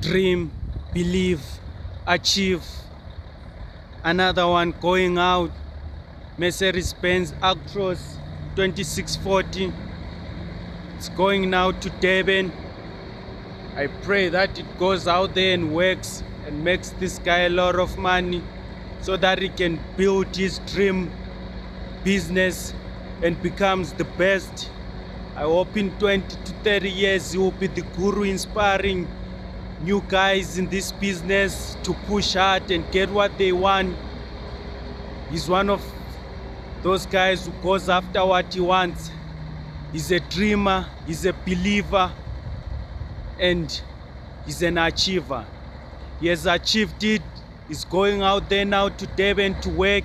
dream, believe, achieve. Another one going out, Mercedes-Benz Actros 2640. It's going now to Durban. I pray that it goes out there and works and makes this guy a lot of money so that he can build his dream business and becomes the best. I hope in 20 to 30 years he will be the guru inspiring new guys in this business to push hard and get what they want. He's one of those guys who goes after what he wants. He's a dreamer, he's a believer, and he's an achiever. He has achieved it. He's going out there now to Durban to work.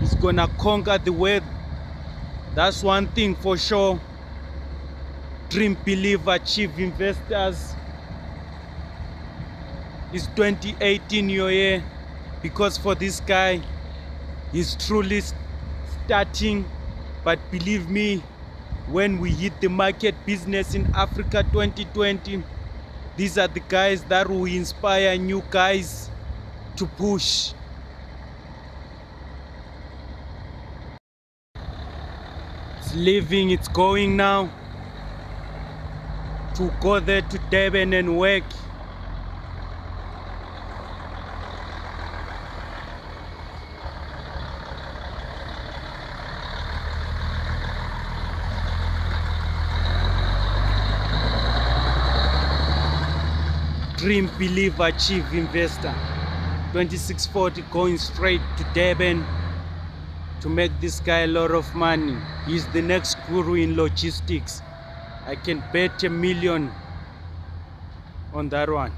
He's gonna conquer the world. That's one thing for sure. Dream, believe, achieve investors. It's 2018 your year because for this guy, he's truly starting. But believe me, when we hit the market business in Africa 2020, these are the guys that will inspire new guys to push. It's leaving, it's going now to go there to Durban and work. Dream, believe, achieve investor. 2640 going straight to Durban to make this guy a lot of money. He's the next guru in logistics. I can bet a million on that one.